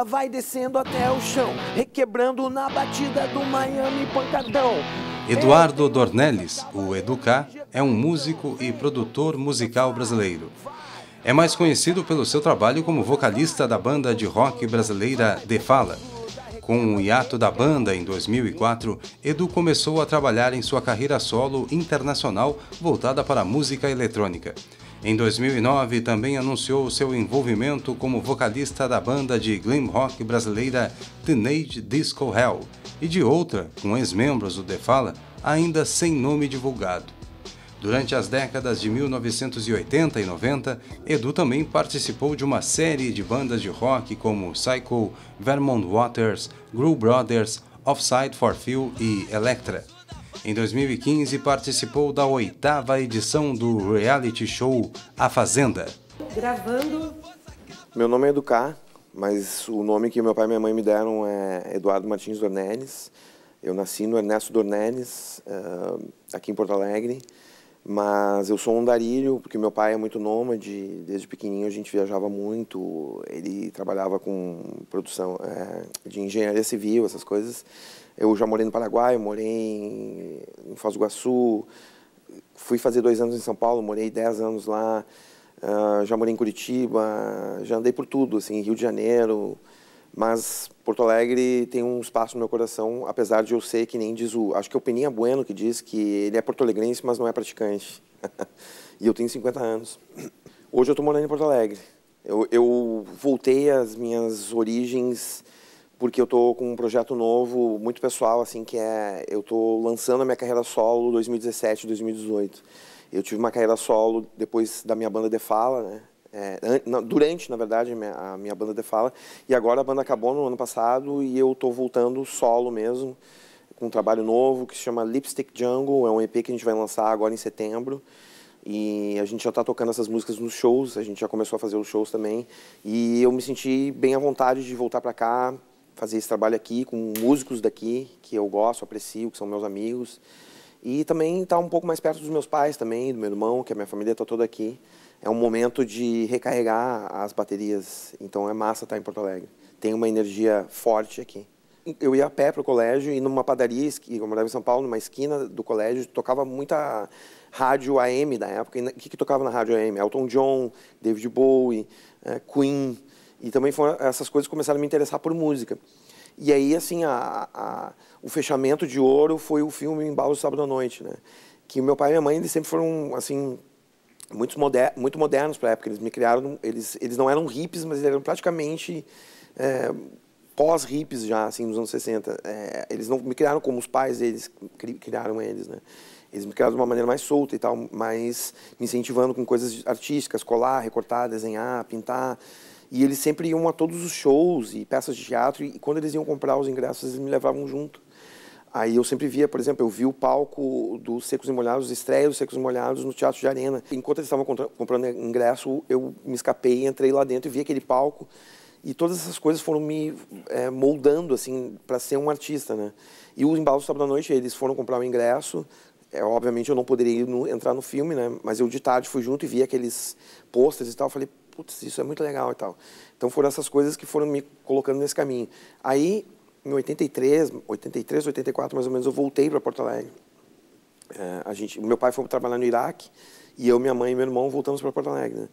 Vai, descendo até o chão, requebrando na batida do Miami pancadão. Eduardo Dornelles, o Educar, é um músico e produtor musical brasileiro. É mais conhecido pelo seu trabalho como vocalista da banda de rock brasileira The Fala. Com o hiato da banda em 2004, Edu começou a trabalhar em sua carreira solo internacional voltada para a música eletrônica. Em 2009, também anunciou seu envolvimento como vocalista da banda de glam rock brasileira Teenage Disco Hell e de outra, com ex-membros do The Fala, ainda sem nome divulgado. Durante as décadas de 1980 e 90, Edu também participou de uma série de bandas de rock como Psycho, Vermont Waters, Groove Brothers, Offside for Phil e Electra. Em 2015, participou da oitava edição do reality show A Fazenda. Gravando. Meu nome é Educar, mas o nome que meu pai e minha mãe me deram é Eduardo Martins Dornelles. Eu nasci no Ernesto Dornelles, uh, aqui em Porto Alegre, mas eu sou um darilho porque meu pai é muito nômade, desde pequenininho a gente viajava muito, ele trabalhava com produção é, de engenharia civil, essas coisas. Eu já morei no Paraguai, morei em Foz do Iguaçu, fui fazer dois anos em São Paulo, morei dez anos lá, uh, já morei em Curitiba, já andei por tudo, assim, Rio de Janeiro, mas Porto Alegre tem um espaço no meu coração, apesar de eu ser que nem diz o... Acho que é o Peninha Bueno que diz que ele é porto-alegrense, mas não é praticante. e eu tenho 50 anos. Hoje eu estou morando em Porto Alegre. Eu, eu voltei às minhas origens porque eu estou com um projeto novo, muito pessoal, assim, que é... Eu estou lançando a minha carreira solo 2017, 2018. Eu tive uma carreira solo depois da minha banda De Fala, né? É, durante, na verdade, a minha, a minha, banda de fala. E agora a banda acabou no ano passado e eu estou voltando solo mesmo, com um trabalho novo que se chama Lipstick Jungle. É um EP que a gente vai lançar agora em setembro. E a gente já está tocando essas músicas nos shows, a gente já começou a fazer os shows também. E eu me senti bem à vontade de voltar para cá, fazer esse trabalho aqui com músicos daqui que eu gosto, aprecio, que são meus amigos. E também estar tá um pouco mais perto dos meus pais também, do meu irmão, que a minha família está toda aqui. É um momento de recarregar as baterias, então é massa estar tá em Porto Alegre. Tem uma energia forte aqui. Eu ia a pé para o colégio e numa padaria, eu morava em São Paulo, numa esquina do colégio, tocava muita rádio AM da época. O que, que tocava na rádio AM? Elton John, David Bowie, é, Queen, e também foram, essas coisas começaram a me interessar por música. E aí, assim, a, a, o fechamento de ouro foi o filme Embalo Sábado à Noite, né? Que meu pai e minha mãe, eles sempre foram, assim, muito, moder, muito modernos para a época. Eles me criaram, eles, eles não eram hippies, mas eles eram praticamente é, pós-hippies já, assim, nos anos 60. É, eles não me criaram como os pais deles criaram eles, né? Eles me criaram de uma maneira mais solta e tal, mais me incentivando com coisas artísticas, colar, recortar, desenhar, pintar. E eles sempre iam a todos os shows e peças de teatro, e quando eles iam comprar os ingressos, eles me levavam junto. Aí eu sempre via, por exemplo, eu vi o palco dos Secos e Molhados, estreia dos Secos e Molhados no Teatro de Arena. Enquanto eles estavam comprando ingresso, eu me escapei, entrei lá dentro e vi aquele palco. E todas essas coisas foram me é, moldando, assim, para ser um artista, né? E o Embalo do Sábado à Noite, eles foram comprar o ingresso. É, obviamente eu não poderia no, entrar no filme, né? Mas eu de tarde fui junto e vi aqueles pôsteres e tal. Falei, putz, isso é muito legal e tal. Então foram essas coisas que foram me colocando nesse caminho. Aí, em 83, 83, 84 mais ou menos, eu voltei para Porto Alegre. É, a gente, meu pai foi trabalhar no Iraque e eu, minha mãe e meu irmão voltamos para Porto Alegre. Né?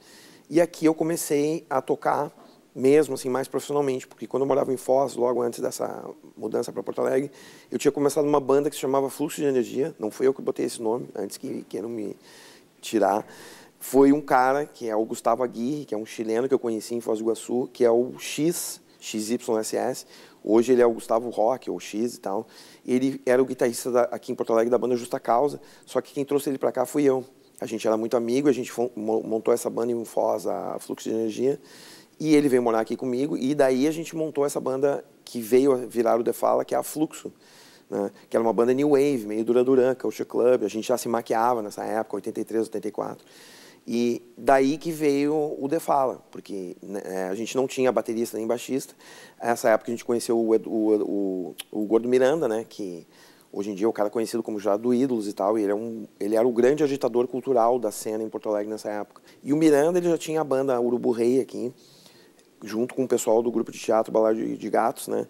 E aqui eu comecei a tocar mesmo assim mais profissionalmente, porque quando eu morava em Foz, logo antes dessa mudança para Porto Alegre, eu tinha começado uma banda que se chamava Fluxo de Energia, não foi eu que botei esse nome, antes que queiram me tirar foi um cara, que é o Gustavo Aguirre, que é um chileno que eu conheci em Foz do Iguaçu, que é o X, XYSS. Hoje ele é o Gustavo Rock, ou X e tal. Ele era o guitarrista da, aqui em Porto Alegre da banda Justa Causa, só que quem trouxe ele para cá fui eu. A gente era muito amigo, a gente montou essa banda em Foz, a Fluxo de Energia, e ele veio morar aqui comigo, e daí a gente montou essa banda que veio virar o The Fala, que é a Fluxo. Né? que era uma banda new wave, meio Dura Duran, Culture Club, a gente já se maquiava nessa época, 83, 84. E daí que veio o The Fala, porque né, é, a gente não tinha baterista nem baixista. Nessa época a gente conheceu o, o, o, o Gordo Miranda, né, que hoje em dia é o cara conhecido como já do Ídolos e tal, e ele, é um, ele era o grande agitador cultural da cena em Porto Alegre nessa época. E o Miranda ele já tinha a banda Urubu Rei aqui, junto com o pessoal do grupo de teatro Balada de, de Gatos, né?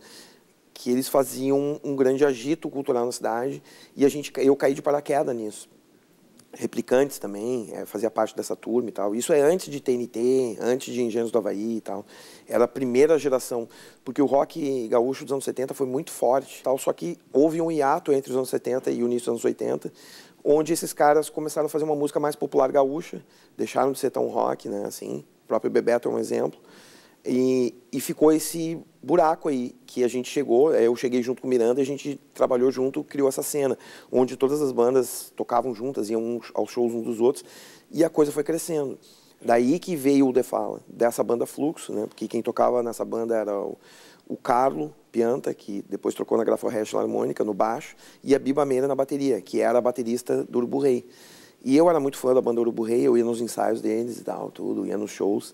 Que eles faziam um grande agito cultural na cidade e a gente, eu caí de paraquedas nisso. Replicantes também, é, fazia parte dessa turma e tal. Isso é antes de TNT, antes de Engenhos do Havaí e tal. Era a primeira geração, porque o rock gaúcho dos anos 70 foi muito forte, tal, só que houve um hiato entre os anos 70 e o início dos anos 80, onde esses caras começaram a fazer uma música mais popular gaúcha, deixaram de ser tão rock, né, assim. O próprio Bebeto é um exemplo. E, e, ficou esse buraco aí que a gente chegou. Eu cheguei junto com o Miranda, a gente trabalhou junto, criou essa cena, onde todas as bandas tocavam juntas, iam aos shows uns dos outros, e a coisa foi crescendo. Daí que veio o The Fala, dessa banda Fluxo, né? Porque quem tocava nessa banda era o, o Carlo Pianta, que depois trocou na Graforrest Harmônica, no baixo, e a Biba Meira na bateria, que era a baterista do Urubu Rei. E eu era muito fã da banda Urubu Rei, eu ia nos ensaios deles e tal, tudo, ia nos shows.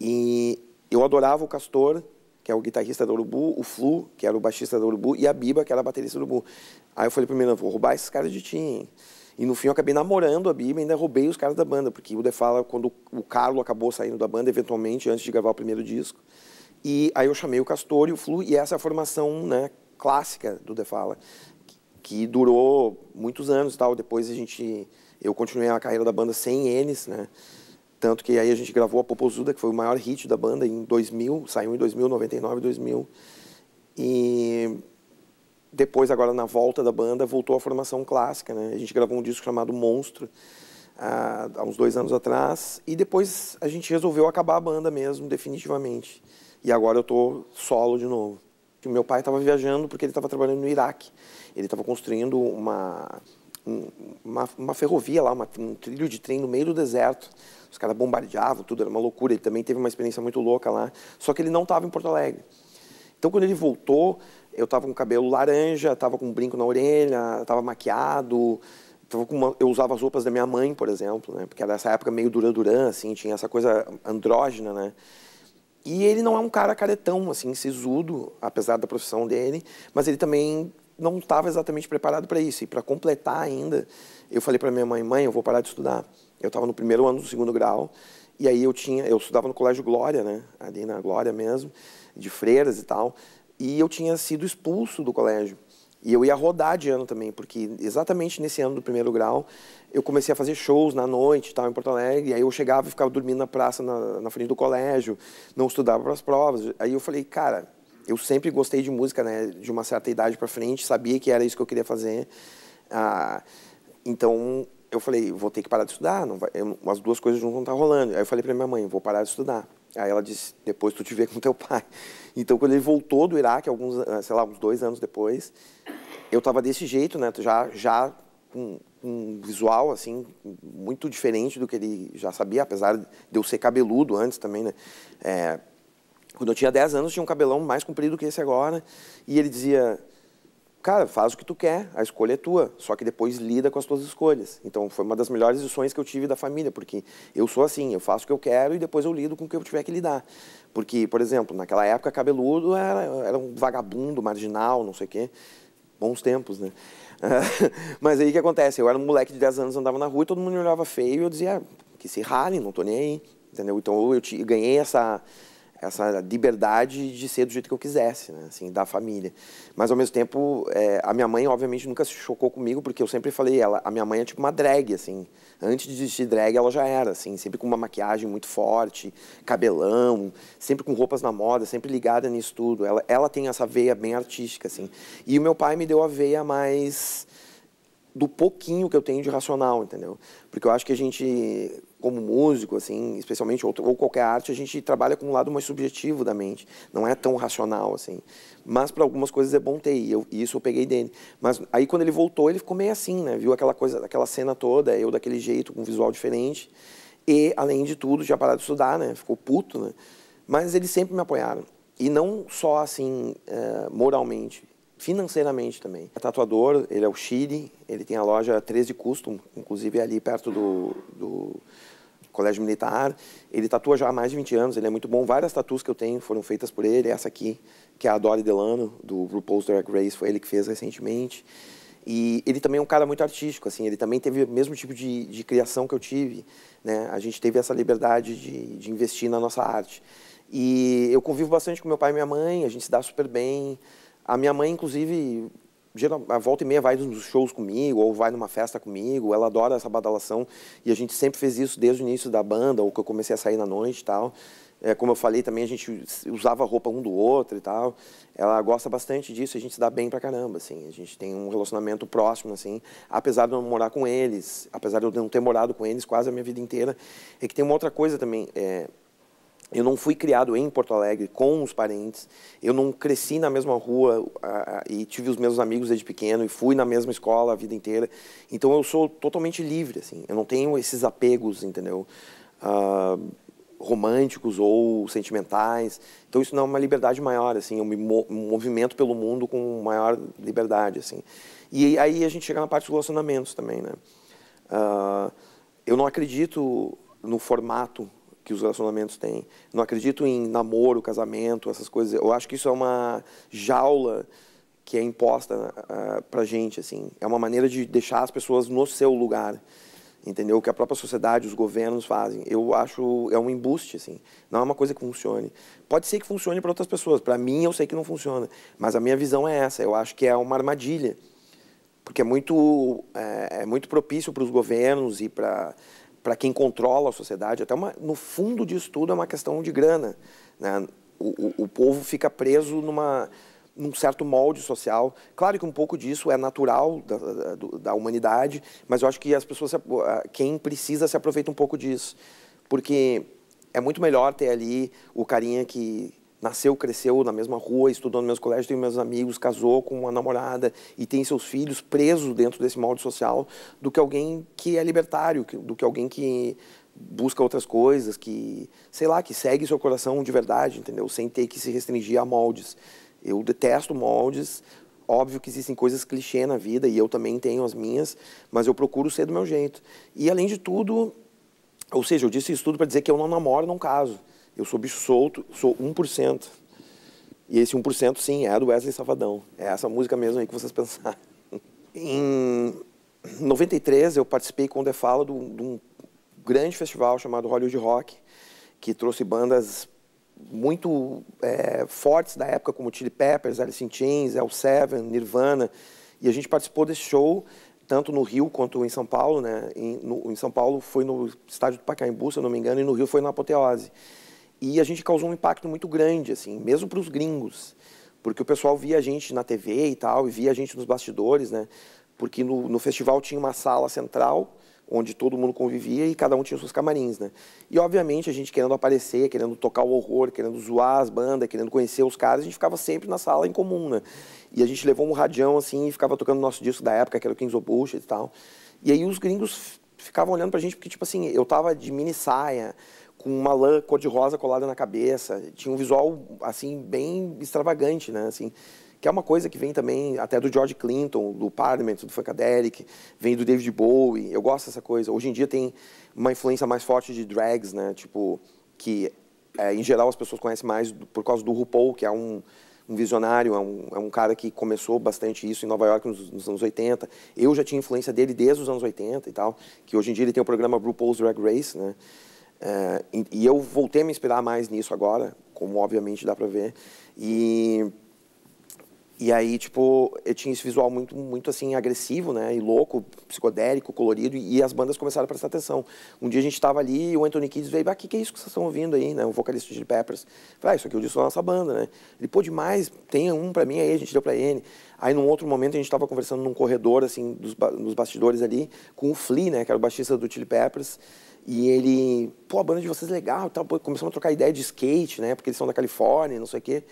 E eu adorava o Castor, que é o guitarrista da Urubu, o Flu, que era o baixista da Urubu, e a Biba, que era a baterista do Urubu. Aí eu falei para mim, vou roubar esses caras de ti, hein? E no fim eu acabei namorando a Biba e ainda roubei os caras da banda, porque o The Fala, quando o Carlo acabou saindo da banda, eventualmente, antes de gravar o primeiro disco, e aí eu chamei o Castor e o Flu, e essa é a formação né, clássica do The Fala, que durou muitos anos tal. Depois a gente, eu continuei a carreira da banda sem eles, né? Tanto que aí a gente gravou a Popozuda, que foi o maior hit da banda em 2000, saiu em 2000, 99, 2000. E depois, agora na volta da banda, voltou a formação clássica. Né? A gente gravou um disco chamado Monstro, há, há uns dois anos atrás. E depois a gente resolveu acabar a banda mesmo, definitivamente. E agora eu estou solo de novo. Meu pai estava viajando porque ele estava trabalhando no Iraque. Ele estava construindo uma, uma, uma ferrovia lá, uma, um trilho de trem no meio do deserto os caras bombardeavam, tudo era uma loucura. Ele também teve uma experiência muito louca lá. Só que ele não estava em Porto Alegre. Então, quando ele voltou, eu estava com cabelo laranja, estava com um brinco na orelha, estava maquiado. Uma, eu usava as roupas da minha mãe, por exemplo, né? Porque era essa época meio duran-duran, assim, tinha essa coisa andrógena, né? E ele não é um cara caretão, assim, sisudo, apesar da profissão dele, mas ele também não estava exatamente preparado para isso. E para completar ainda, eu falei para minha mãe, mãe, eu vou parar de estudar. Eu estava no primeiro ano do segundo grau, e aí eu tinha, eu estudava no Colégio Glória, né, ali na Glória mesmo, de freiras e tal, e eu tinha sido expulso do colégio. E eu ia rodar de ano também, porque exatamente nesse ano do primeiro grau, eu comecei a fazer shows na noite, tal, em Porto Alegre, e aí eu chegava e ficava dormindo na praça, na, na frente do colégio, não estudava para as provas. Aí eu falei, cara, eu sempre gostei de música, né, de uma certa idade para frente, sabia que era isso que eu queria fazer. Ah, então, eu falei, vou ter que parar de estudar, não vai, eu, as duas coisas não vão estar rolando. Aí eu falei para minha mãe, vou parar de estudar. Aí ela disse, depois tu te vê com teu pai. Então, quando ele voltou do Iraque, alguns, ah, sei lá, uns dois anos depois, eu estava desse jeito, né, já, já com um visual, assim, muito diferente do que ele já sabia, apesar de eu ser cabeludo antes também, né. É, quando eu tinha 10 anos, tinha um cabelão mais comprido que esse agora, e ele dizia, cara, faz o que tu quer, a escolha é tua, só que depois lida com as tuas escolhas. Então foi uma das melhores lições que eu tive da família, porque eu sou assim, eu faço o que eu quero e depois eu lido com o que eu tiver que lidar. Porque, por exemplo, naquela época cabeludo era, era um vagabundo, marginal, não sei o quê. Bons tempos, né? Mas aí o que acontece? Eu era um moleque de 10 anos, andava na rua e todo mundo me olhava feio e eu dizia, ah, que se rale, não tô nem aí. Entendeu? Então eu, eu ganhei essa essa liberdade de ser do jeito que eu quisesse, né? assim, da família. Mas ao mesmo tempo, é, a minha mãe obviamente nunca se chocou comigo, porque eu sempre falei, ela, a minha mãe é tipo uma drag, assim. Antes de existir drag, ela já era, assim, sempre com uma maquiagem muito forte, cabelão, sempre com roupas na moda, sempre ligada nisso tudo. Ela, ela tem essa veia bem artística, assim. E o meu pai me deu a veia mais do pouquinho que eu tenho de racional, entendeu? Porque eu acho que a gente como músico, assim, especialmente, ou, ou, qualquer arte, a gente trabalha com um lado mais subjetivo da mente, não é tão racional, assim. Mas para algumas coisas é bom ter, e, eu, e isso eu peguei dele. Mas aí quando ele voltou, ele ficou meio assim, né? Viu aquela coisa, aquela cena toda, eu daquele jeito, com um visual diferente, e, além de tudo, já parado de estudar, né? Ficou puto, né? Mas eles sempre me apoiaram. E não só, assim, é, moralmente, financeiramente também. É tatuador, ele é o Chile, ele tem a loja 13 Custom, inclusive é ali perto do, do Colégio Militar. Ele tatua já há mais de 20 anos, ele é muito bom. Várias tatuas que eu tenho foram feitas por ele. Essa aqui, que é a Dolly Delano, do RuPaul's Drag Race, foi ele que fez recentemente. E ele também é um cara muito artístico, assim, ele também teve o mesmo tipo de, de criação que eu tive, né? A gente teve essa liberdade de, de investir na nossa arte. E eu convivo bastante com meu pai e minha mãe, a gente se dá super bem. A minha mãe, inclusive, a volta e meia vai nos shows comigo, ou vai numa festa comigo, ela adora essa badalação, e a gente sempre fez isso desde o início da banda, ou que eu comecei a sair na noite e tal. É, como eu falei também, a gente usava roupa um do outro e tal. Ela gosta bastante disso, a gente se dá bem pra caramba, assim. A gente tem um relacionamento próximo, assim. Apesar de eu não morar com eles, apesar de eu não ter morado com eles quase a minha vida inteira, é que tem uma outra coisa também. É, eu não fui criado em Porto Alegre com os parentes. Eu não cresci na mesma rua e tive os meus amigos desde pequeno e fui na mesma escola a vida inteira. Então eu sou totalmente livre, assim. Eu não tenho esses apegos, entendeu? Uh, românticos ou sentimentais. Então isso não é uma liberdade maior, assim, eu me movimento pelo mundo com maior liberdade, assim. E aí a gente chega na parte dos relacionamentos também, né? Uh, eu não acredito no formato que os relacionamentos têm. Não acredito em namoro, casamento, essas coisas. Eu acho que isso é uma jaula que é imposta uh, pra gente, assim. É uma maneira de deixar as pessoas no seu lugar entendeu? O que a própria sociedade, os governos fazem. Eu acho é um embuste assim, não é uma coisa que funcione. Pode ser que funcione para outras pessoas, para mim eu sei que não funciona, mas a minha visão é essa. Eu acho que é uma armadilha, porque é muito é, é muito propício para os governos e para para quem controla a sociedade. Até uma, no fundo disso tudo é uma questão de grana, né? o, o, o povo fica preso numa num certo molde social. Claro que um pouco disso é natural da, da, da, humanidade, mas eu acho que as pessoas, quem precisa, se aproveita um pouco disso. Porque é muito melhor ter ali o carinha que nasceu, cresceu na mesma rua, estudou no mesmo colégio, tem meus amigos, casou com uma namorada e tem seus filhos presos dentro desse molde social, do que alguém que é libertário, do que alguém que busca outras coisas, que, sei lá, que segue seu coração de verdade, entendeu? Sem ter que se restringir a moldes. Eu detesto moldes. Óbvio que existem coisas clichê na vida e eu também tenho as minhas, mas eu procuro ser do meu jeito. E além de tudo, ou seja, eu disse isso tudo para dizer que eu não namoro, não caso. Eu sou bicho solto, sou 1%. E esse 1% sim é do Wesley Safadão. É essa música mesmo aí que vocês pensaram. Em 93 eu participei com o Defala de um grande festival chamado Hollywood Rock, que trouxe bandas muito é, fortes da época, como Chili Peppers, Alice in Chains, El Seven, Nirvana. E a gente participou desse show, tanto no Rio quanto em São Paulo. Né? Em, no, em São Paulo foi no estádio do Pacaembu, se eu não me engano, e no Rio foi na Apoteose. E a gente causou um impacto muito grande, assim, mesmo para os gringos. Porque o pessoal via a gente na TV e tal, e via a gente nos bastidores, né? Porque no, no festival tinha uma sala central onde todo mundo convivia e cada um tinha seus camarins, né? E obviamente a gente querendo aparecer, querendo tocar o horror, querendo zoar as bandas, querendo conhecer os caras, a gente ficava sempre na sala em comum, né? E a gente levou um radião assim e ficava tocando o nosso disco da época, que era o Kings of Bullshit e tal. E aí os gringos ficavam olhando pra gente porque tipo assim, eu tava de mini saia, com uma lã cor-de-rosa colada na cabeça, tinha um visual assim bem extravagante, né? Assim, que é uma coisa que vem também até do George Clinton, do Parliament, do Funkadelic, vem do David Bowie. Eu gosto dessa coisa. Hoje em dia tem uma influência mais forte de drags, né? Tipo, que é, em geral as pessoas conhecem mais por causa do RuPaul, que é um, um visionário, é um, é um, cara que começou bastante isso em Nova York nos, nos, anos 80. Eu já tinha influência dele desde os anos 80 e tal, que hoje em dia ele tem o programa RuPaul's Drag Race, né? É, e, e eu voltei a me inspirar mais nisso agora, como obviamente dá para ver. E e aí, tipo, eu tinha esse visual muito, muito assim, agressivo, né? E louco, psicodélico, colorido, e as bandas começaram a prestar atenção. Um dia a gente estava ali e o Anthony Kidd veio, ah, o que, que é isso que vocês estão ouvindo aí, né? O vocalista de Peppers. Falei, ah, isso aqui eu disse da nossa banda, né? Ele, pô, demais, tem um pra mim aí, a gente deu pra ele. Aí, num outro momento, a gente estava conversando num corredor, assim, dos, nos bastidores ali, com o Flea, né? Que era o baixista do Chili Peppers. E ele, pô, a banda de vocês é legal, tal. Começamos a trocar ideia de skate, né? Porque eles são da Califórnia, não sei o quê.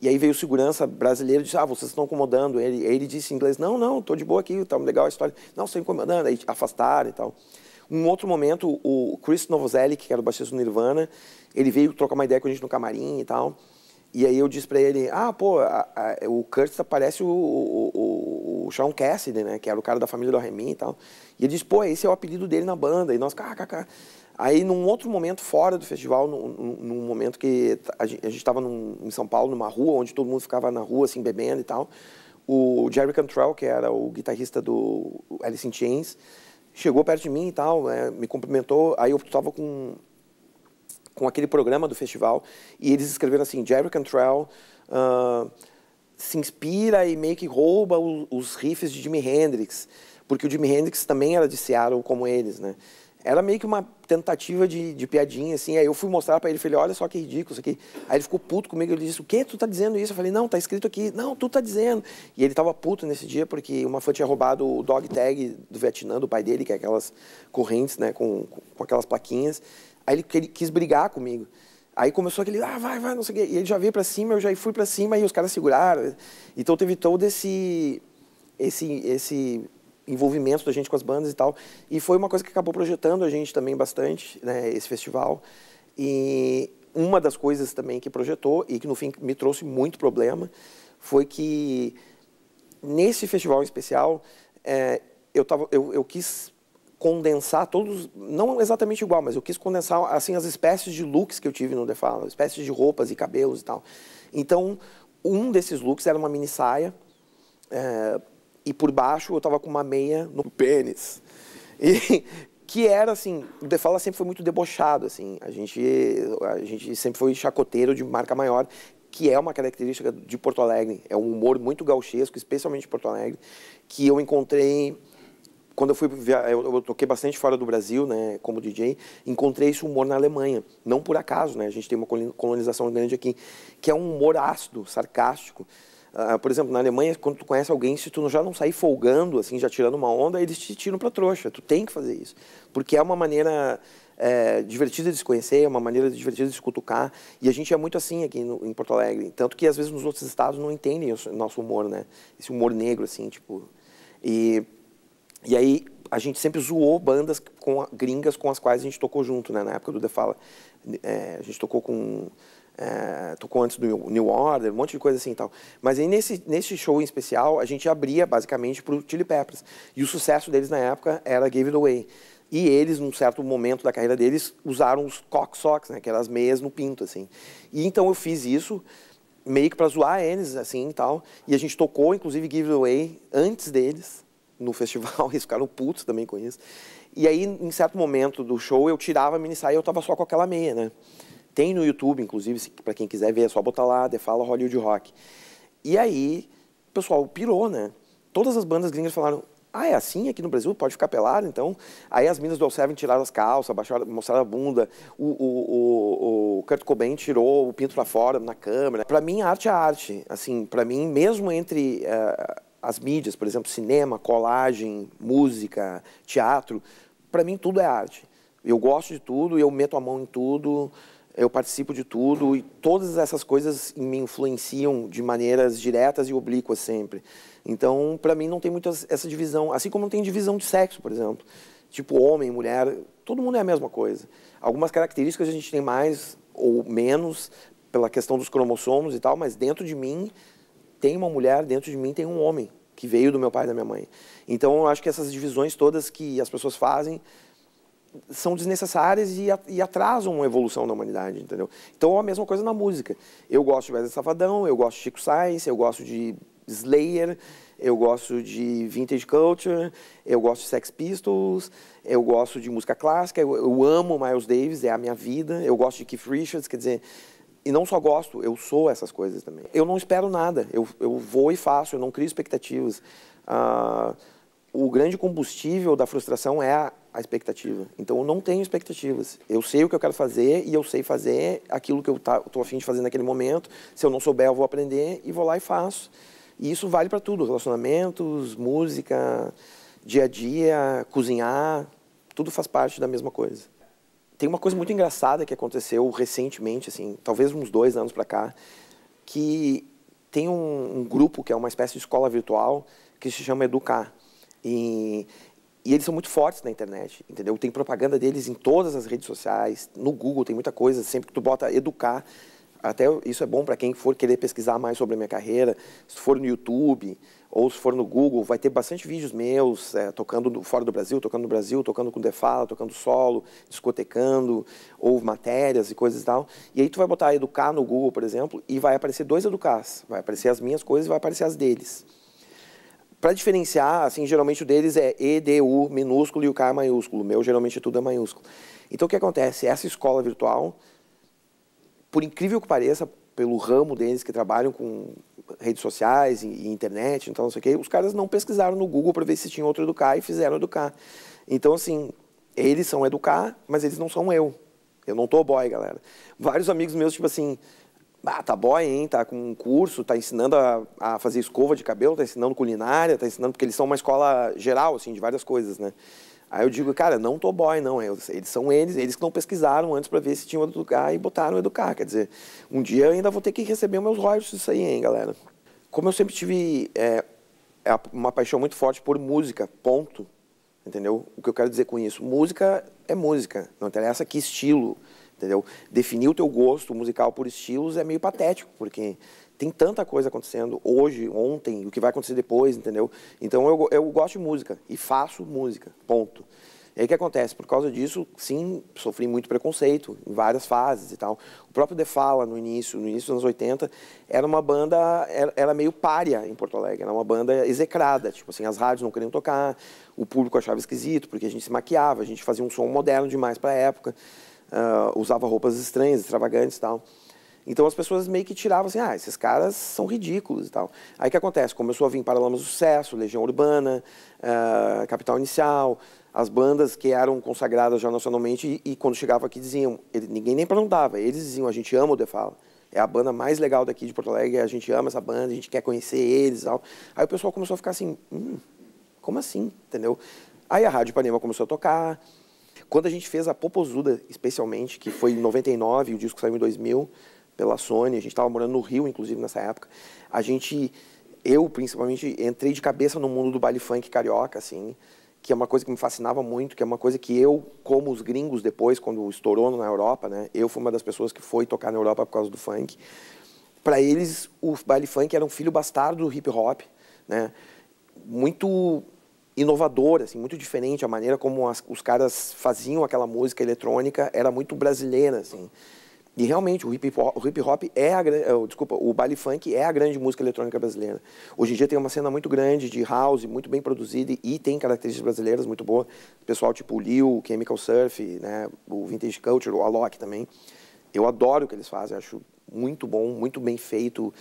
E aí veio o segurança brasileiro e disse, ah, vocês estão incomodando ele. Ele disse em inglês, não, não, estou de boa aqui, tá legal a história. Não, estou incomodando. Aí afastaram e tal. Um outro momento, o Chris Novoselic, que era o baixista do Nirvana, ele veio trocar uma ideia com a gente no camarim e tal. E aí eu disse para ele, ah, pô, a, a, o Kurt parece o, o, o, o, Sean Cassidy, né, que era o cara da família do Remy e tal. E ele disse, pô, esse é o apelido dele na banda. E nós, kkk. Aí, num outro momento fora do festival, num, num momento que a gente estava em São Paulo, numa rua, onde todo mundo ficava na rua, assim, bebendo e tal, o Jerry Cantrell, que era o guitarrista do Alice in Chains, chegou perto de mim e tal, né, me cumprimentou. Aí eu estava com com aquele programa do festival, e eles escreveram assim, Jerry Cantrell uh, se inspira e meio que rouba o, os riffs de Jimi Hendrix, porque o Jimi Hendrix também era de Seattle como eles, né? Era meio que uma tentativa de, de piadinha, assim. Aí eu fui mostrar para ele, falei, olha só que ridículo isso aqui. Aí ele ficou puto comigo, ele disse, o quê? Tu tá dizendo isso? Eu falei, não, tá escrito aqui. Não, tu tá dizendo. E ele tava puto nesse dia, porque uma fã tinha roubado o dog tag do Vietnã, do pai dele, que é aquelas correntes, né, com, com aquelas plaquinhas. Aí ele, ele quis brigar comigo. Aí começou aquele, ah, vai, vai, não sei o quê. E ele já veio para cima, eu já fui para cima e os caras seguraram. Então teve todo esse, esse, esse envolvimento da gente com as bandas e tal. E foi uma coisa que acabou projetando a gente também bastante, né, esse festival. E uma das coisas também que projetou e que no fim me trouxe muito problema foi que nesse festival em especial é, eu, tava, eu, eu quis condensar todos, não exatamente igual, mas eu quis condensar assim as espécies de looks que eu tive no The Fall, espécies de roupas e cabelos e tal. Então, um desses looks era uma mini saia, é, e por baixo eu estava com uma meia no pênis. E que era assim, o The Fala sempre foi muito debochado, assim. A gente a gente sempre foi chacoteiro de marca maior, que é uma característica de Porto Alegre. É um humor muito gauchesco, especialmente de Porto Alegre, que eu encontrei quando eu fui eu, eu toquei bastante fora do Brasil, né, como DJ, encontrei esse humor na Alemanha. Não por acaso, né? A gente tem uma colonização grande aqui, que é um humor ácido, sarcástico. Uh, por exemplo, na Alemanha, quando tu conhece alguém, se tu já não sair folgando, assim, já tirando uma onda, eles te tiram para trouxa. Tu tem que fazer isso. Porque é uma maneira é, divertida de se conhecer, é uma maneira divertida de se cutucar. E a gente é muito assim aqui no, em Porto Alegre. Tanto que, às vezes, nos outros estados não entendem o nosso humor, né? Esse humor negro, assim, tipo... E, e aí, a gente sempre zoou bandas com, gringas com as quais a gente tocou junto, né? Na época do The Fala. É, a gente tocou com é, tocou antes do New Order, um monte de coisa assim e tal. Mas aí nesse, nesse show em especial, a gente abria basicamente para o Chili Peppers. E o sucesso deles na época era Give It Away. E eles, num certo momento da carreira deles, usaram os cock socks, né, que eram as meias no pinto, assim. E então eu fiz isso meio que para zoar eles, assim, e tal. E a gente tocou, inclusive, Give It Away antes deles, no festival. Eles ficaram putos também com isso. E aí, em certo momento do show, eu tirava a mini saia e eu tava só com aquela meia, né? Tem no YouTube, inclusive, para quem quiser ver, é só botar lá, The Fala Hollywood Rock. E aí, pessoal pirou, né? Todas as bandas gringas falaram, ah, é assim aqui no Brasil? Pode ficar pelado, então? Aí as minas do Seven tiraram as calças, baixaram, mostraram a bunda. O, o, o, o Kurt Cobain tirou o pinto para fora na câmera. Para mim, arte é arte. Assim, para mim, mesmo entre uh, as mídias, por exemplo, cinema, colagem, música, teatro, para mim tudo é arte. Eu gosto de tudo, eu meto a mão em tudo eu participo de tudo e todas essas coisas me influenciam de maneiras diretas e oblíquas sempre. Então, para mim, não tem muito essa divisão, assim como não tem divisão de sexo, por exemplo. Tipo, homem, mulher, todo mundo é a mesma coisa. Algumas características a gente tem mais ou menos pela questão dos cromossomos e tal, mas dentro de mim tem uma mulher, dentro de mim tem um homem que veio do meu pai e da minha mãe. Então, eu acho que essas divisões todas que as pessoas fazem são desnecessárias e, atrasam a evolução da humanidade, entendeu? Então, a mesma coisa na música. Eu gosto de Wesley Safadão, eu gosto de Chico Sainz, eu gosto de Slayer, eu gosto de Vintage Culture, eu gosto de Sex Pistols, eu gosto de música clássica, eu, eu amo Miles Davis, é a minha vida, eu gosto de Keith Richards, quer dizer... E não só gosto, eu sou essas coisas também. Eu não espero nada, eu, eu vou e faço, eu não crio expectativas. Uh, o grande combustível da frustração é a, a, expectativa. Então eu não tenho expectativas. Eu sei o que eu quero fazer e eu sei fazer aquilo que eu estou tá, afim de fazer naquele momento. Se eu não souber, eu vou aprender e vou lá e faço. E isso vale para tudo: relacionamentos, música, dia a dia, cozinhar, tudo faz parte da mesma coisa. Tem uma coisa muito engraçada que aconteceu recentemente, assim, talvez uns dois anos para cá, que tem um, um grupo que é uma espécie de escola virtual que se chama Educar e, e eles são muito fortes na internet, entendeu? Tem propaganda deles em todas as redes sociais, no Google tem muita coisa, sempre que tu bota educar, até isso é bom para quem for querer pesquisar mais sobre a minha carreira, se for no YouTube ou se for no Google, vai ter bastante vídeos meus é, tocando fora do Brasil, tocando no Brasil, tocando com Defala, tocando solo, discotecando, ou matérias e coisas e tal. E aí tu vai botar educar no Google, por exemplo, e vai aparecer dois educars, vai aparecer as minhas coisas e vai aparecer as deles. Para diferenciar, assim, geralmente o deles é EDU minúsculo e o K maiúsculo. O meu geralmente tudo é maiúsculo. Então o que acontece? Essa escola virtual por incrível que pareça, pelo ramo deles que trabalham com redes sociais e, e internet, então não sei o quê, os caras não pesquisaram no Google para ver se tinha outro educar e fizeram educar. Então, assim, eles são educar, mas eles não são eu. Eu não tô boy, galera. Vários amigos meus, tipo assim, ah, tá boy, hein? Tá com um curso, tá ensinando a, a, fazer escova de cabelo, tá ensinando culinária, tá ensinando, porque eles são uma escola geral, assim, de várias coisas, né? Aí eu digo, cara, não tô boy, não. Eles, são eles, eles que não pesquisaram antes para ver se tinham outro lugar e botaram educar. Quer dizer, um dia eu ainda vou ter que receber meus royalties disso aí, hein, galera? Como eu sempre tive é, é uma paixão muito forte por música, ponto. Entendeu? O que eu quero dizer com isso? Música é música, não interessa que estilo entendeu? Definir o teu gosto musical por estilos é meio patético, porque tem tanta coisa acontecendo hoje, ontem, o que vai acontecer depois, entendeu? Então eu, eu gosto de música e faço música, ponto. E aí o que acontece? Por causa disso, sim, sofri muito preconceito em várias fases e tal. O próprio The Fala, no início, no início dos anos 80, era uma banda, era, era meio párea em Porto Alegre, era uma banda execrada, tipo assim, as rádios não queriam tocar, o público achava esquisito, porque a gente se maquiava, a gente fazia um som moderno demais para a época uh, usava roupas estranhas, extravagantes e tal. Então as pessoas meio que tiravam assim, ah, esses caras são ridículos e tal. Aí o que acontece? Começou a vir Paralamas do Sucesso, Legião Urbana, uh, Capital Inicial, as bandas que eram consagradas já nacionalmente e, e quando chegava aqui diziam, ele, ninguém nem perguntava, eles diziam, a gente ama o The Fala. É a banda mais legal daqui de Porto Alegre, a gente ama essa banda, a gente quer conhecer eles e tal. Aí o pessoal começou a ficar assim, hum, como assim? Entendeu? Aí a Rádio Ipanema começou a tocar, quando a gente fez a Popozuda, especialmente, que foi em 99, o disco saiu em 2000 pela Sony, a gente estava morando no Rio, inclusive, nessa época, a gente, eu principalmente, entrei de cabeça no mundo do baile funk carioca, assim, que é uma coisa que me fascinava muito, que é uma coisa que eu, como os gringos depois, quando estourou na Europa, né, eu fui uma das pessoas que foi tocar na Europa por causa do funk, para eles o baile funk era um filho bastardo do hip hop, né, muito inovadora, assim, muito diferente. A maneira como as, os caras faziam aquela música eletrônica era muito brasileira, assim. E realmente o hip hop, o hip -hop é a uh, desculpa, o baile funk é a grande música eletrônica brasileira. Hoje em dia tem uma cena muito grande de house, muito bem produzida e, tem características brasileiras muito boas. Pessoal tipo o Lil, Chemical Surf, né, o Vintage Culture, o Alok também. Eu adoro o que eles fazem, acho muito bom, muito bem feito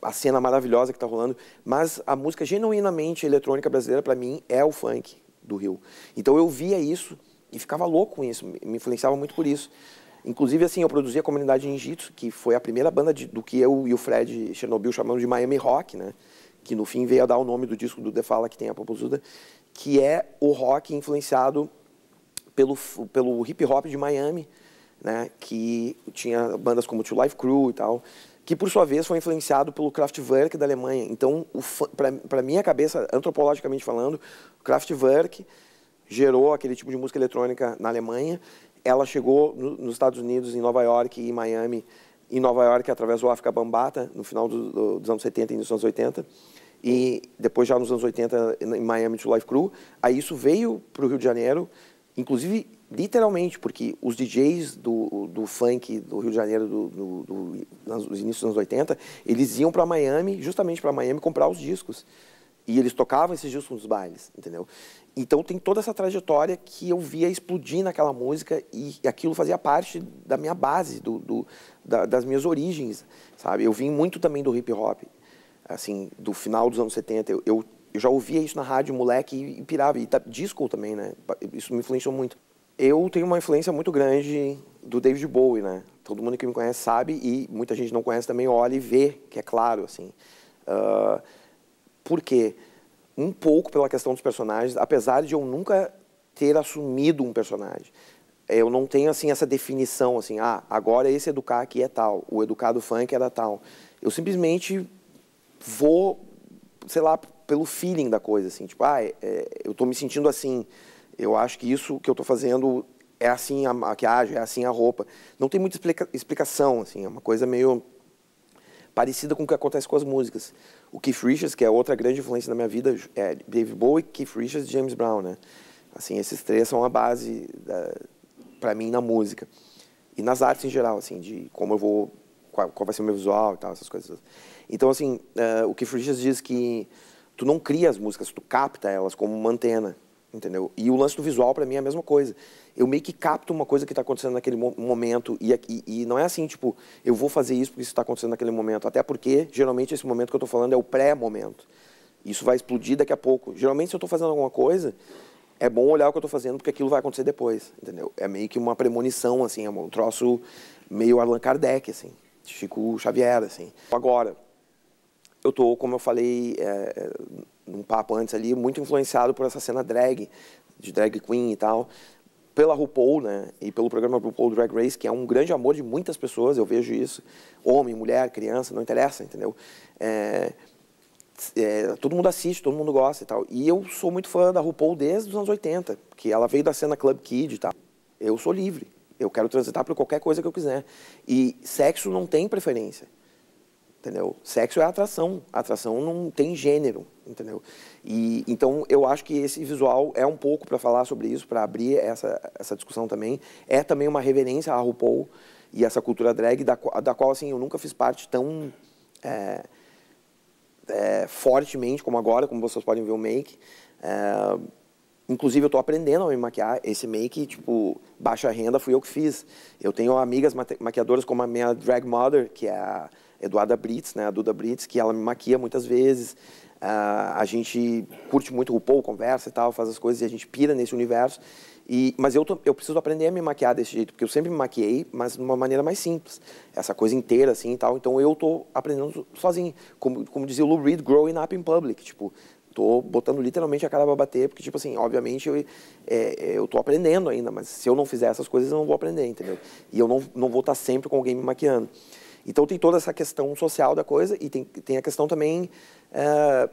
a cena maravilhosa que está rolando, mas a música genuinamente eletrônica brasileira, para mim, é o funk do Rio. Então eu via isso e ficava louco com isso, me influenciava muito por isso. Inclusive, assim, eu produzi a comunidade Ninjitsu, que foi a primeira banda de, do que eu e o Fred Chernobyl chamamos de Miami Rock, né? Que no fim veio a dar o nome do disco do The Fala, que tem a Popozuda, que é o rock influenciado pelo, pelo hip hop de Miami, né? Que tinha bandas como Two Life Crew e tal que por sua vez foi influenciado pelo Kraftwerk da Alemanha. Então, para minha cabeça, antropologicamente falando, o Kraftwerk gerou aquele tipo de música eletrônica na Alemanha. Ela chegou no, nos Estados Unidos, em Nova York e Miami, em Nova York através do África Bambata, no final do, do, dos anos 70 e dos anos 80. E depois, já nos anos 80, em Miami, to Life Crew. Aí isso veio para o Rio de Janeiro, inclusive literalmente, porque os DJs do, do funk do Rio de Janeiro do, do, do nos inícios dos anos 80, eles iam para Miami, justamente para Miami, comprar os discos. E eles tocavam esses discos nos bailes, entendeu? Então tem toda essa trajetória que eu via explodir naquela música e aquilo fazia parte da minha base, do, do da, das minhas origens, sabe? Eu vim muito também do hip hop, assim, do final dos anos 70. Eu, eu, eu já ouvia isso na rádio, moleque, e, e pirava. E disco também, né? Isso me influenciou muito eu tenho uma influência muito grande do David Bowie, né? Todo mundo que me conhece sabe e muita gente não conhece também olha e vê, que é claro, assim. Uh, por quê? Um pouco pela questão dos personagens, apesar de eu nunca ter assumido um personagem. Eu não tenho, assim, essa definição, assim, ah, agora esse educar aqui é tal, o educado funk era tal. Eu simplesmente vou, sei lá, pelo feeling da coisa, assim, tipo, ah, é, é eu estou me sentindo assim, eu acho que isso que eu estou fazendo é assim a maquiagem, é assim a roupa. Não tem muita explica explicação, assim, é uma coisa meio parecida com o que acontece com as músicas. O Keith Richards, que é outra grande influência na minha vida, é Dave Bowie, Keith Richards e James Brown, né? Assim, esses três são a base para mim na música e nas artes em geral, assim, de como eu vou, qual, qual vai ser o meu visual e tal, essas coisas. Então, assim, uh, o Keith Richards diz que tu não cria as músicas, tu capta elas como uma antena. Entendeu? E o lance do visual, para mim, é a mesma coisa. Eu meio que capto uma coisa que está acontecendo naquele mo momento e, e, e, não é assim, tipo, eu vou fazer isso porque isso está acontecendo naquele momento. Até porque, geralmente, esse momento que eu estou falando é o pré-momento. Isso vai explodir daqui a pouco. Geralmente, se eu estou fazendo alguma coisa, é bom olhar o que eu estou fazendo porque aquilo vai acontecer depois, entendeu? É meio que uma premonição, assim, é um troço meio Allan Kardec, assim, Chico Xavier, assim. Agora, eu estou, como eu falei é, num papo antes ali, muito influenciado por essa cena drag, de drag queen e tal, pela RuPaul, né, e pelo programa RuPaul Drag Race, que é um grande amor de muitas pessoas, eu vejo isso, homem, mulher, criança, não interessa, entendeu? É, é, todo mundo assiste, todo mundo gosta e tal. E eu sou muito fã da RuPaul desde os anos 80, que ela veio da cena Club Kid e tal. Eu sou livre, eu quero transitar por qualquer coisa que eu quiser. E sexo não tem preferência entendeu? Sexo é atração, atração não tem gênero, entendeu? E então eu acho que esse visual é um pouco para falar sobre isso, para abrir essa essa discussão também. É também uma reverência à RuPaul e essa cultura drag da, da qual assim eu nunca fiz parte tão é, é, fortemente como agora, como vocês podem ver o make. É, inclusive eu estou aprendendo a me maquiar. Esse make, tipo, baixa renda fui eu que fiz. Eu tenho amigas maquiadoras como a minha drag mother, que é a Eduarda Brits, né, a Duda Brits, que ela me maquia muitas vezes. Uh, a gente curte muito o RuPaul, conversa e tal, faz as coisas e a gente pira nesse universo. E, mas eu, eu preciso aprender a me maquiar desse jeito, porque eu sempre me maquiei, mas de uma maneira mais simples. Essa coisa inteira, assim, e tal. Então eu tô aprendendo sozinho. Como, como dizia o Lou Reed, growing up in public. Tipo, tô botando literalmente a cara para bater, porque, tipo assim, obviamente eu, é, eu aprendendo ainda, mas se eu não fizer essas coisas, eu não vou aprender, entendeu? E eu não, não vou estar sempre com alguém me maquiando. Então tem toda essa questão social da coisa e tem, tem a questão também é,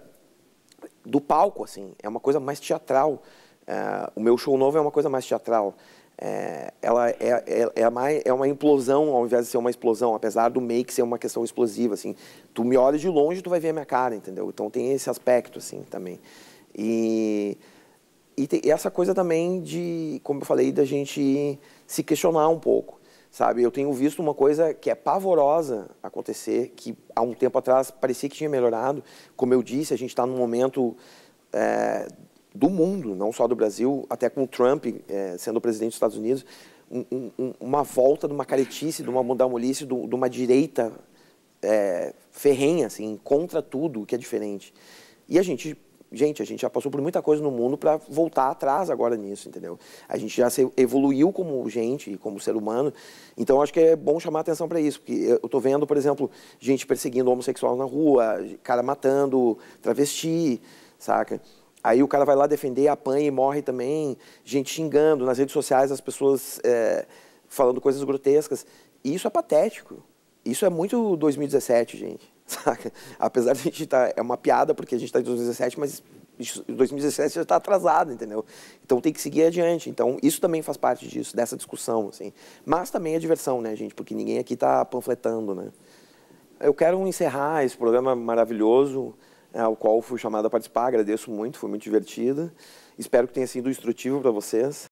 do palco, assim, é uma coisa mais teatral. É, o meu show novo é uma coisa mais teatral. É, ela é, é, é, mais, é uma implosão ao invés de ser uma explosão, apesar do make ser uma questão explosiva, assim. Tu me olha de longe, tu vai ver a minha cara, entendeu? Então tem esse aspecto, assim, também. E, e, tem, e essa coisa também de, como eu falei, da gente se questionar um pouco sabe? Eu tenho visto uma coisa que é pavorosa acontecer, que há um tempo atrás parecia que tinha melhorado. Como eu disse, a gente está num momento é, do mundo, não só do Brasil, até com o Trump é, sendo presidente dos Estados Unidos, um, um, uma volta de uma caretice, de uma mudamolice, de uma direita é, ferrenha, assim, contra tudo que é diferente. E a gente gente, a gente já passou por muita coisa no mundo para voltar atrás agora nisso, entendeu? A gente já se evoluiu como gente, como ser humano, então acho que é bom chamar atenção para isso, porque eu estou vendo, por exemplo, gente perseguindo homossexual na rua, cara matando travesti, saca? Aí o cara vai lá defender, apanha e morre também, gente xingando nas redes sociais, as pessoas é, falando coisas grotescas. Isso é patético. Isso é muito 2017, gente. Saca? Apesar de a gente estar. Tá, é uma piada, porque a gente está em 2017, mas 2017 já está atrasado, entendeu? Então tem que seguir adiante. Então isso também faz parte disso, dessa discussão, assim. Mas também é diversão, né, gente? Porque ninguém aqui está panfletando, né? Eu quero encerrar esse programa maravilhoso, né, ao qual fui chamado a participar. Agradeço muito, foi muito divertido. Espero que tenha sido instrutivo para vocês.